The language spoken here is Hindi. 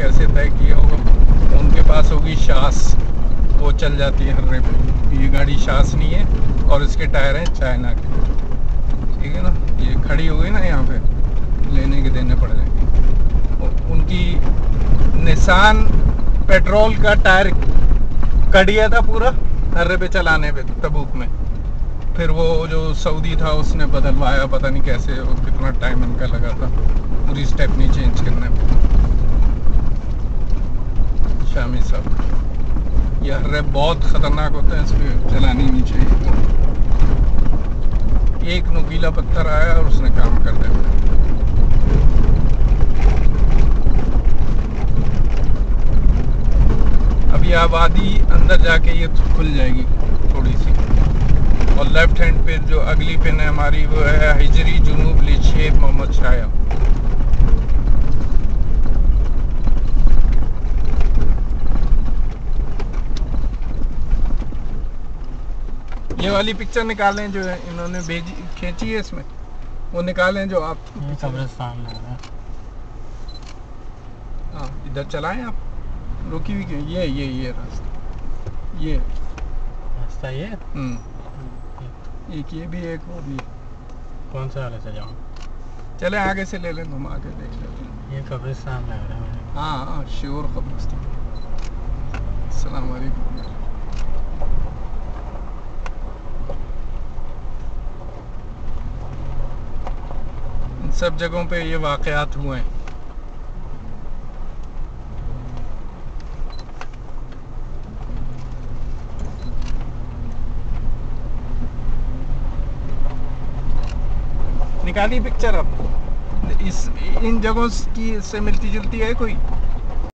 कैसे तय किया होगा? उनके पास होगी शास। वो चल जाती है हर्रे पे। ये गाड़ी शास नहीं है और इसके टायर हैं चाइना के। ठीक है ना? ये खड़ी हो गई ना यहाँ पे। लेने के देने पड़ जाएँगे। उनकी निशान पेट्रोल का टायर कट गया था पूरा हर्रे पे चलाने पे, तबूक में। फिर वो जो सऊदी था, उसने बदलवाया, पता नहीं कैसे, और कितना टाइम इनका लगा था। पूरी स्टेपनी चेंज करने ये बहुत ख़तरनाक होते हैं, इसलिए चलानी नहीं चाहिए। एक नुकीला पत्थर आया और उसने काम कर दिया। अब आबादी अंदर जाके ये खुल जाएगी थोड़ी सी और लेफ़्ट हैंड पे जो अगली पिन है हमारी, वो है हिजरी जुनूब लिशेब मोहम्मद शाया ये वाली पिक्चर निकालें जो है इन्होंने भेजी खींची है इसमें। वो निकालें जो आप कब्रिस्तान है। इधर चलाएँ आप। रुकी हुई क्यों? ये ये ये रास्ता। ये। रास्ता ये? हम्म। एक ये भी एक वो भी। कौन सा वाले से जाऊँ? चले आगे से ले लें हम आगे देख लेते हैं। ये कब्रिस्तान लग रहा है। हाँ हाँ श्योर कब्रिस्तान। अस्सलाम सब जगहों पे ये वाकयात हुए हैं। निकाली पिक्चर अब। इस, इन जगहों की से मिलती जुलती है कोई?